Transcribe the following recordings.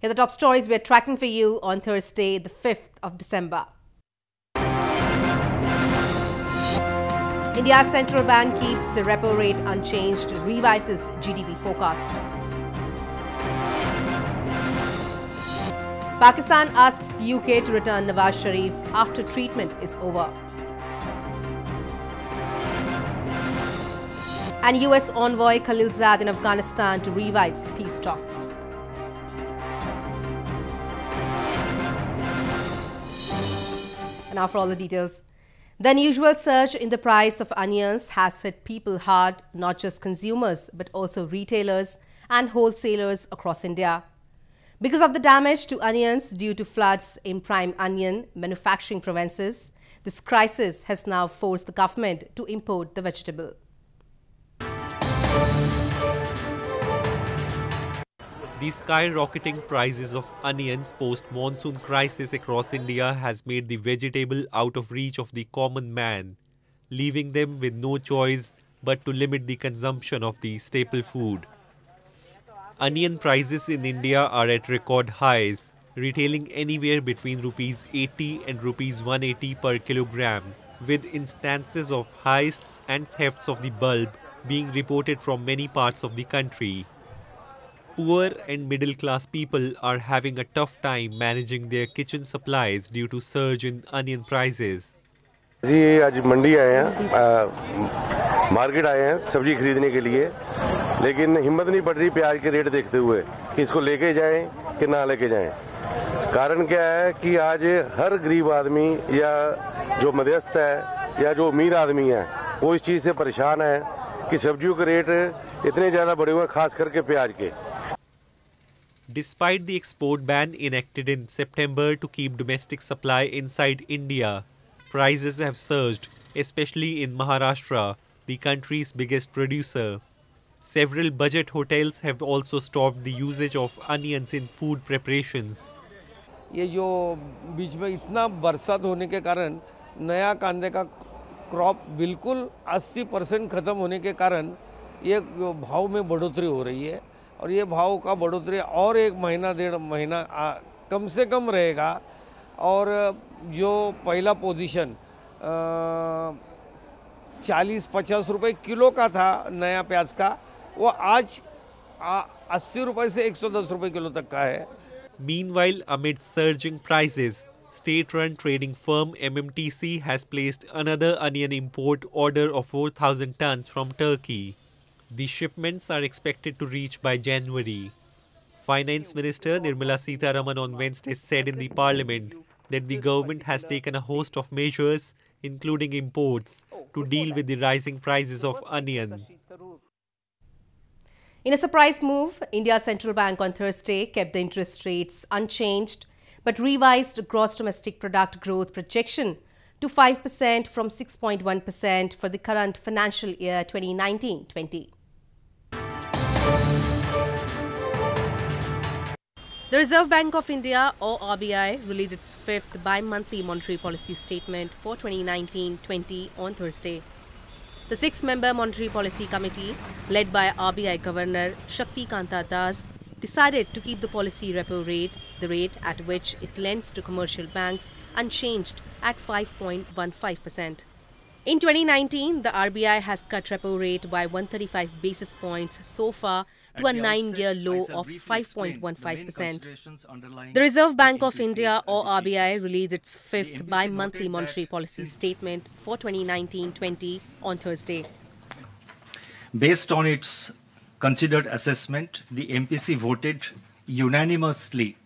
Here are the top stories we're tracking for you on Thursday, the 5th of December. India's central bank keeps the repo rate unchanged, revises GDP forecast. Pakistan asks UK to return Nawaz Sharif after treatment is over. And US envoy Khalilzad in Afghanistan to revive peace talks. And now for all the details. The unusual surge in the price of onions has hit people hard, not just consumers, but also retailers and wholesalers across India. Because of the damage to onions due to floods in prime onion manufacturing provinces, this crisis has now forced the government to import the vegetable. The skyrocketing prices of onions post monsoon crisis across India has made the vegetable out of reach of the common man, leaving them with no choice but to limit the consumption of the staple food. Onion prices in India are at record highs, retailing anywhere between rupees 80 and rupees 180 per kilogram, with instances of heists and thefts of the bulb being reported from many parts of the country poor and middle class people are having a tough time managing their kitchen supplies due to surge in onion prices. जी, आज मंडी आए हैं market आए हैं सब्ज़ी खरीदने के लिए, लेकिन हिम्मत नहीं पड़ रही प्याज के रेट देखते हुए कि इसको लेके जाएँ कि ना लेके जाएँ कारण क्या है कि आज हर गरीब आदमी या जो मध्यस्थ है, या जो अमीर आदमी है, वो इस चीज़ से परेशान है कि सब्जियों के रेट इतने ज़्यादा बढ़े हुए हैं, खास करके प्याज के Despite the export ban enacted in September to keep domestic supply inside India, prices have surged, especially in Maharashtra, the country's biggest producer. Several budget hotels have also stopped the usage of onions in food preparations. ये जो बीच में इतना बरसात होने के कारण नया कांदे का क्रॉप बिल्कुल 80 परसेंट ख़त्म होने के कारण ये भाव में बढ़ोतरी हो रही है और ये भाव का बढ़ोतरी और एक महीना डेढ़ महीना आ, कम से कम रहेगा और जो पहला पोजीशन 40-50 रुपए किलो का था नया प्याज का वो आज 80 रुपए से एक सौ दस रुपये किलो तक का है meanwhile amid surging prices State run trading firm MMTC has placed another onion import order of 4000 tons from Turkey. The shipments are expected to reach by January. Finance Minister Nirmala Sitharaman on Wednesday said in the parliament that the government has taken a host of measures, including imports, to deal with the rising prices of onion. In a surprise move, India's central bank on Thursday kept the interest rates unchanged but revised gross domestic product growth projection to 5% from 6.1% for the current financial year 2019-20. The Reserve Bank of India or RBI released its fifth bi-monthly monetary policy statement for 2019-20 on Thursday. The six-member Monetary Policy Committee, led by RBI Governor Shaktikanta Das, decided to keep the policy repo rate, the rate at which it lends to commercial banks, unchanged at 5.15%. In 2019, the RBI has cut repo rate by 135 basis points so far to a nine-year low of 5.15%. The Reserve Bank of India or RBI released its fifth bi-monthly monetary policy statement for 2019-20 on Thursday. Based on its considered assessment, the MPC voted unanimously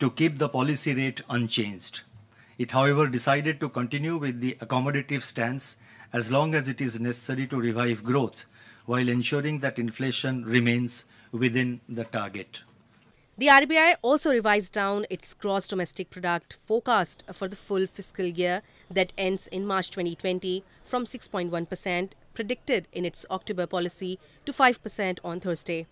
to keep the policy rate unchanged. It, however, decided to continue with the accommodative stance as long as it is necessary to revive growth while ensuring that inflation remains within the target. The RBI also revised down its gross domestic product forecast for the full fiscal year that ends in March 2020 from 6.1% predicted in its October policy to 5% on Thursday.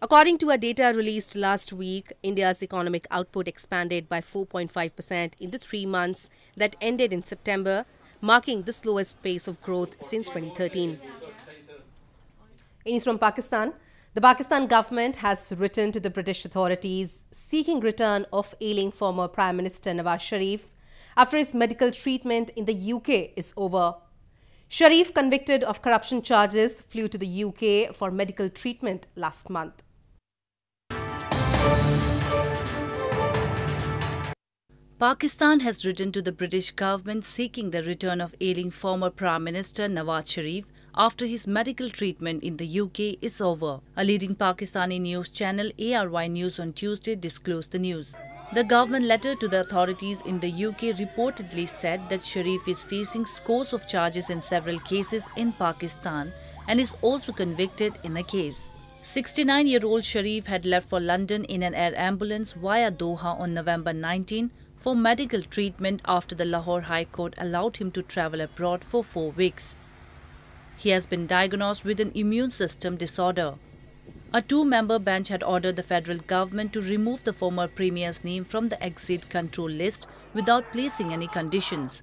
According to a data released last week, India's economic output expanded by 4.5% in the three months that ended in September, marking the slowest pace of growth since 2013. In from Pakistan, the Pakistan government has written to the British authorities seeking return of ailing former Prime Minister Nawaz Sharif after his medical treatment in the UK is over. Sharif, convicted of corruption charges, flew to the UK for medical treatment last month. Pakistan has written to the British government seeking the return of ailing former Prime Minister Nawaz Sharif after his medical treatment in the UK is over. A leading Pakistani news channel ARY News on Tuesday disclosed the news. The government letter to the authorities in the UK reportedly said that Sharif is facing scores of charges in several cases in Pakistan and is also convicted in a case. 69 year old Sharif had left for London in an air ambulance via Doha on November 19 for medical treatment after the Lahore High Court allowed him to travel abroad for four weeks. He has been diagnosed with an immune system disorder. A two member bench had ordered the federal government to remove the former premier's name from the exit control list without placing any conditions.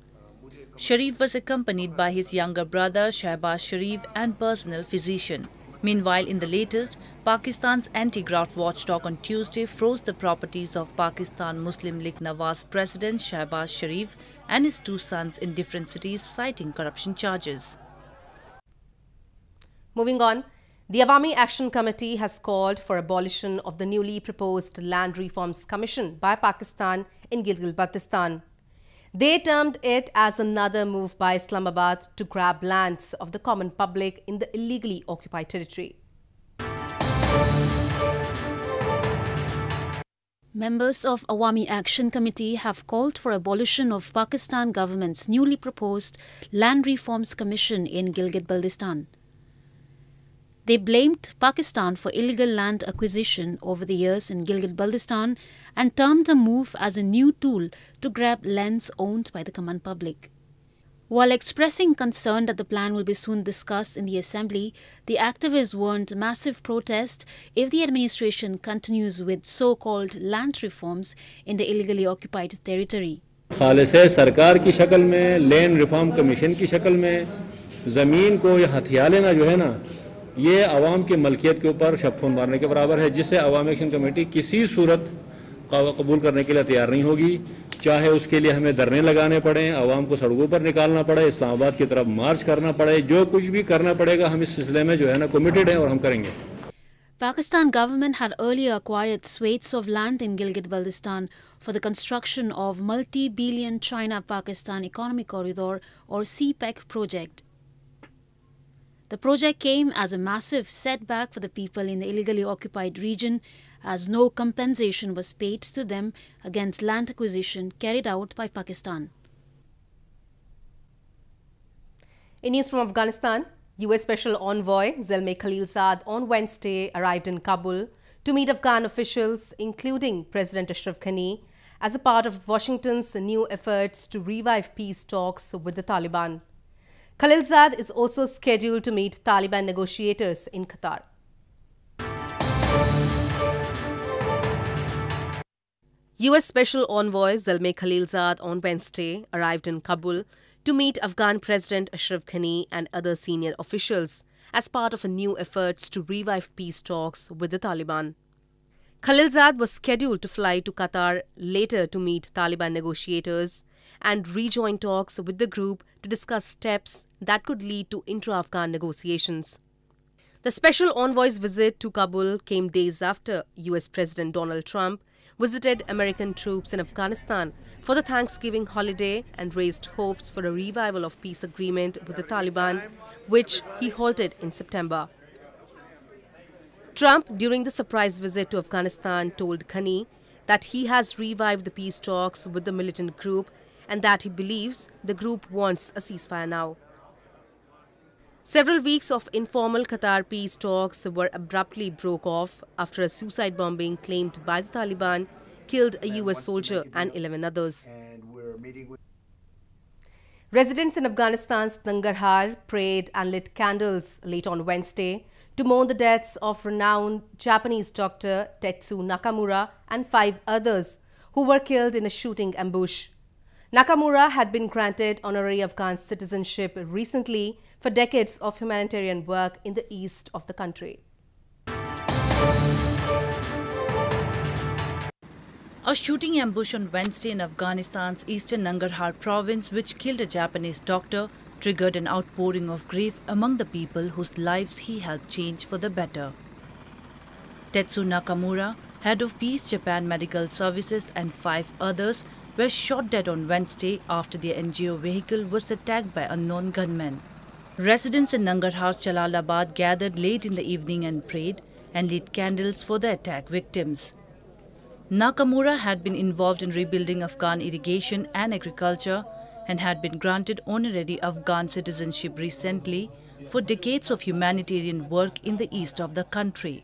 Sharif was accompanied by his younger brother Shahbaz Sharif and personal physician. Meanwhile, in the latest, Pakistan's anti-graft watchdog on Tuesday froze the properties of Pakistan Muslim League Nawaz President Shahbaz Sharif and his two sons in different cities citing corruption charges. Moving on, the Awami Action Committee has called for abolition of the newly proposed Land Reforms Commission by Pakistan in Gilgit-Baltistan. They termed it as another move by Islamabad to grab lands of the common public in the illegally occupied territory. Members of Awami Action Committee have called for abolition of Pakistan government's newly proposed Land Reforms Commission in Gilgit-Baltistan. They blamed Pakistan for illegal land acquisition over the years in Gilgit Baltistan and termed the move as a new tool to grab lands owned by the common public. While expressing concern that the plan will be soon discussed in the assembly, the activists warned massive protest if the administration continues with so-called land reforms in the illegally occupied territory. खालिस सरकार की शक्ल में land reform commission की शक्ल में ज़मीन को या हथिया लेना जो है ना ये आवाम की मलकियत के ऊपर शफून मारने के बराबर है, जिससे अवाम एक्शन कमेटी किसी सूरत कबूल करने के लिए तैयार नहीं होगी चाहे उसके लिए हमें धरने लगाने पड़े, आवाम को सड़कों पर निकालना पड़े, इस्लामाबाद की तरफ़ मार्च करना पड़े, जो कुछ भी करना पड़ेगा, हम इस सिलसिले में जो है ना कमिटेड हैं और हम करेंगे Pakistan government had earlier acquired swathes of land in Gilgit-Baltistan for the construction of multi-billion China-Pakistan Economic Corridor, or CPEC project. The project came as a massive setback for the people in the illegally occupied region as no compensation was paid to them against land acquisition carried out by Pakistan. In news from Afghanistan, US Special Envoy Zalmay Khalilzad on Wednesday arrived in Kabul to meet Afghan officials, including President Ashraf Ghani, as a part of Washington's new efforts to revive peace talks with the Taliban. Khalilzad is also scheduled to meet Taliban negotiators in Qatar. US Special Envoy Zalmay Khalilzad on Wednesday arrived in Kabul to meet Afghan President Ashraf Ghani and other senior officials as part of a new efforts to revive peace talks with the Taliban. Khalilzad was scheduled to fly to Qatar later to meet Taliban negotiators and rejoin talks with the group to discuss steps that could lead to intra Afghan negotiations. The special envoy's visit to Kabul came days after US President Donald Trump visited American troops in Afghanistan for the Thanksgiving holiday and raised hopes for a revival of peace agreement with the Taliban, which he halted in September. Trump, during the surprise visit to Afghanistan, told Ghani that he has revived the peace talks with the militant group and that he believes the group wants a ceasefire now. Several weeks of informal Qatar peace talks were abruptly broke off after a suicide bombing claimed by the Taliban killed a US soldier and 11 others. Residents in Afghanistan's Nangarhar prayed and lit candles late on Wednesday to mourn the deaths of renowned Japanese doctor Tetsu Nakamura and five others who were killed in a shooting ambush. Nakamura had been granted honorary Afghan citizenship recently for decades of humanitarian work in the east of the country. A shooting ambush on Wednesday in Afghanistan's eastern Nangarhar province, which killed a Japanese doctor, triggered an outpouring of grief among the people whose lives he helped change for the better. Tetsu Nakamura, head of Peace Japan Medical Services, and five others were shot dead on Wednesday after their NGO vehicle was attacked by unknown gunmen. Residents in Nangarhar's Jalalabad gathered late in the evening and prayed and lit candles for the attack victims. Nakamura had been involved in rebuilding Afghan irrigation and agriculture and had been granted honorary Afghan citizenship recently for decades of humanitarian work in the east of the country.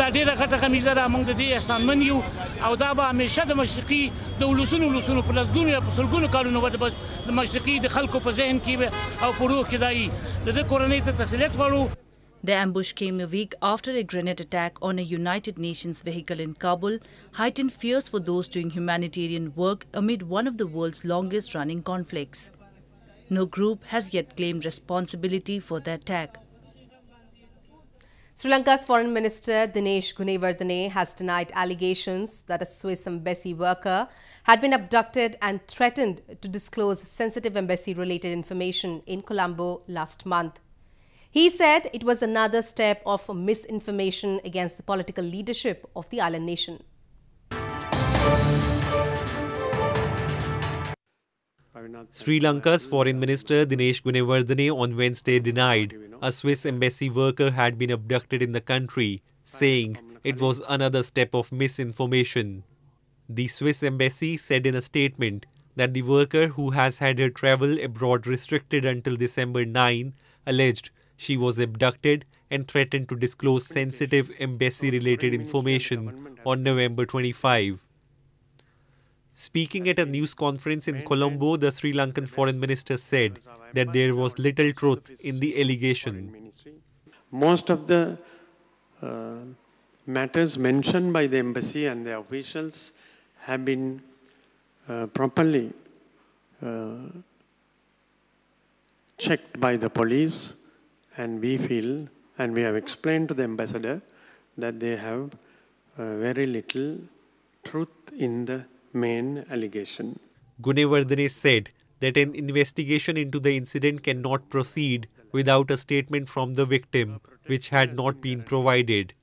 دا ډیره غټه کمیزه ده موږ د دې احسانمن یو او دا به همیشه د مشرقي د ولسونو ولسونو په لسګونو یا په سلګونو کالونو به د مشرقي د خلکو په ذهن کې او په روح کې دا د دې کورنۍ ته تسلیت غواړو The ambush came a week after a grenade attack on a United Nations vehicle in Kabul heightened fears for those doing humanitarian work amid one of the world's longest running conflicts. No group has yet claimed responsibility for the attack. Sri Lanka's Foreign Minister Dinesh Gunawardena has denied allegations that a Swiss embassy worker had been abducted and threatened to disclose sensitive embassy related information in Colombo last month. He said it was another step of misinformation against the political leadership of the island nation. Sri Lanka's Foreign Minister Dinesh Gunawardena on Wednesday denied a Swiss embassy worker had been abducted in the country, saying it was another step of misinformation. The Swiss embassy said in a statement that the worker who has had her travel abroad restricted until December 9 alleged she was abducted and threatened to disclose sensitive embassy related information on November 25. Speaking at a news conference in Colombo, the Sri Lankan foreign minister said that there was little truth in the allegation. Most of the uh, matters mentioned by the embassy and the officials have been uh, properly uh, checked by the police and we feel, and we have explained to the ambassador, that they have uh, very little truth in the main allegation. Gunawardena said that an investigation into the incident cannot proceed without a statement from the victim, which had not been provided.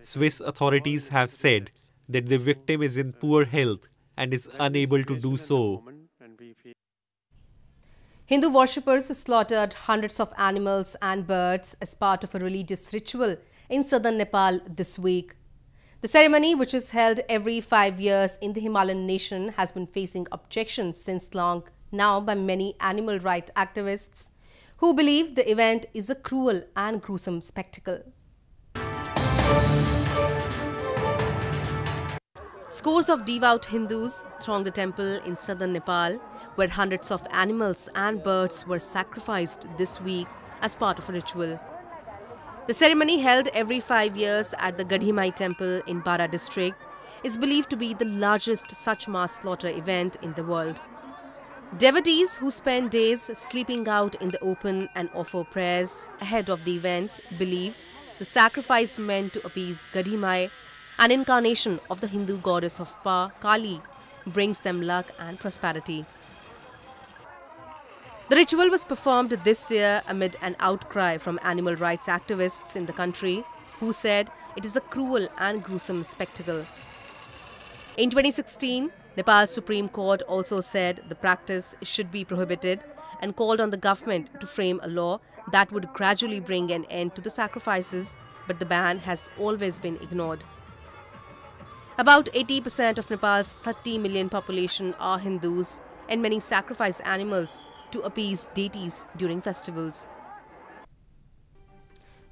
Swiss authorities have said that the victim is in poor health and is unable to do so. Hindu worshippers slaughtered hundreds of animals and birds as part of a religious ritual in southern Nepal this week. The ceremony, which is held every five years in the Himalayan nation, has been facing objections since long now by many animal rights activists who believe the event is a cruel and gruesome spectacle. Scores of devout Hindus thronged the temple in southern Nepal, where hundreds of animals and birds were sacrificed this week as part of a ritual. The ceremony, held every five years at the Gadhimai temple in Bara district, is believed to be the largest such mass slaughter event in the world. Devotees who spend days sleeping out in the open and offer prayers ahead of the event believe the sacrifice meant to appease Gadhimai an incarnation of the Hindu goddess of power, Kali, brings them luck and prosperity. The ritual was performed this year amid an outcry from animal rights activists in the country who said it is a cruel and gruesome spectacle. In 2016, Nepal's Supreme Court also said the practice should be prohibited and called on the government to frame a law that would gradually bring an end to the sacrifices, but the ban has always been ignored. About 80% of Nepal's 30 million population are Hindus, and many sacrifice animals to appease deities during festivals.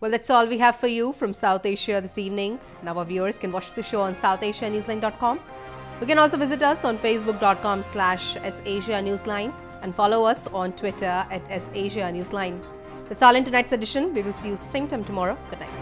Well, that's all we have for you from South Asia this evening. Now our viewers can watch the show on southasianewsline.com. You can also visit us on facebook.com slash Newsline and follow us on Twitter at Newsline. That's all in tonight's edition. We will see you same time tomorrow. Good night.